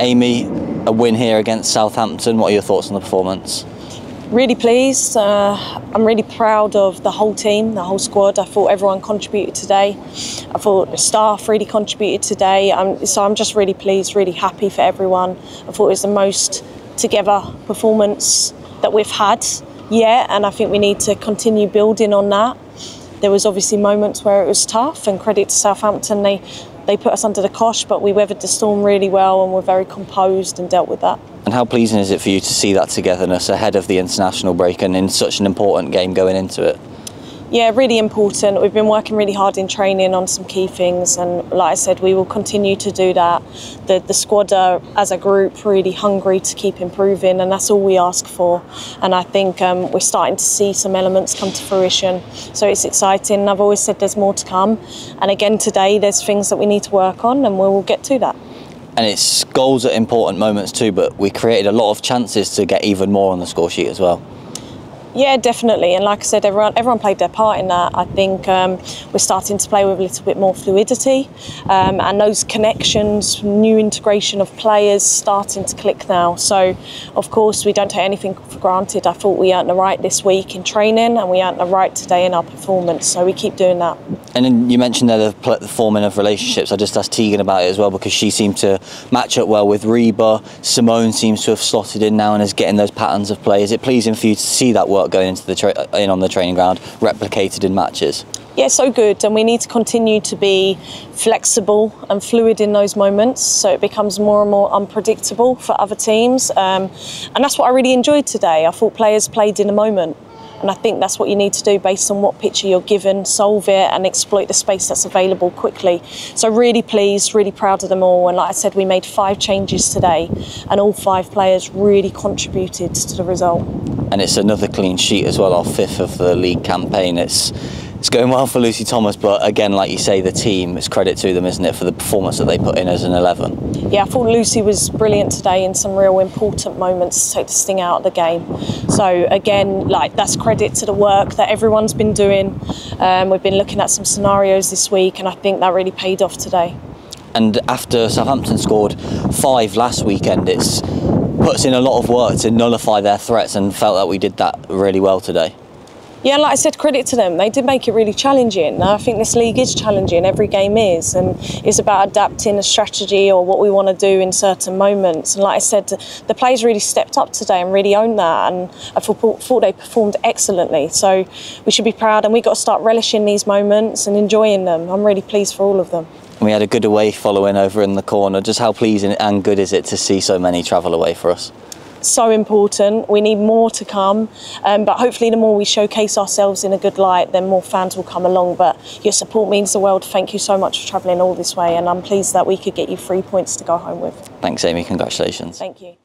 Amy, a win here against Southampton. What are your thoughts on the performance? Really pleased. Uh, I'm really proud of the whole team, the whole squad. I thought everyone contributed today. I thought the staff really contributed today. Um, so I'm just really pleased, really happy for everyone. I thought it was the most together performance that we've had yet, and I think we need to continue building on that. There was obviously moments where it was tough, and credit to Southampton, they they put us under the cosh, but we weathered the storm really well and were very composed and dealt with that. And how pleasing is it for you to see that togetherness ahead of the international break and in such an important game going into it? Yeah, really important. We've been working really hard in training on some key things, and like I said, we will continue to do that. The, the squad are, as a group, really hungry to keep improving, and that's all we ask for. And I think um, we're starting to see some elements come to fruition, so it's exciting. I've always said there's more to come, and again today, there's things that we need to work on, and we will get to that. And it's goals at important moments too, but we created a lot of chances to get even more on the score sheet as well. Yeah, definitely. And like I said, everyone everyone played their part in that. I think um, we're starting to play with a little bit more fluidity, um, and those connections, new integration of players, starting to click now. So, of course, we don't take anything for granted. I thought we earned the right this week in training, and we earned the right today in our performance. So we keep doing that. And then you mentioned there the, the forming of relationships. I just asked Tegan about it as well because she seemed to match up well with Reba. Simone seems to have slotted in now and is getting those patterns of play. Is it pleasing for you to see that work going into the tra- in on the training ground replicated in matches? Yeah, so good. And we need to continue to be flexible and fluid in those moments so it becomes more and more unpredictable for other teams. Um, and that's what I really enjoyed today. I thought players played in the moment. And I think that's what you need to do based on what picture you're given, solve it and exploit the space that's available quickly. So, really pleased, really proud of them all. And like I said, we made five changes today, and all five players really contributed to the result. And it's another clean sheet as well, our fifth of the league campaign. It's it's going well for Lucy Thomas, but again, like you say, the team, it's credit to them, isn't it, for the performance that they put in as an 11? Yeah, I thought Lucy was brilliant today in some real important moments to take the sting out of the game. So, again, like that's credit to the work that everyone's been doing. Um, we've been looking at some scenarios this week, and I think that really paid off today. And after Southampton scored five last weekend, it's puts in a lot of work to nullify their threats and felt that we did that really well today. Yeah, like I said, credit to them. They did make it really challenging. I think this league is challenging. Every game is, and it's about adapting a strategy or what we want to do in certain moments. And like I said, the players really stepped up today and really owned that. And I thought, they performed excellently. So we should be proud, and we got to start relishing these moments and enjoying them. I'm really pleased for all of them. We had a good away following over in the corner. Just how pleasing and good is it to see so many travel away for us? so important. We need more to come, um, but hopefully, the more we showcase ourselves in a good light, then more fans will come along. But your support means the world. Thank you so much for travelling all this way, and I'm pleased that we could get you three points to go home with. Thanks, Amy. Congratulations. Thank you.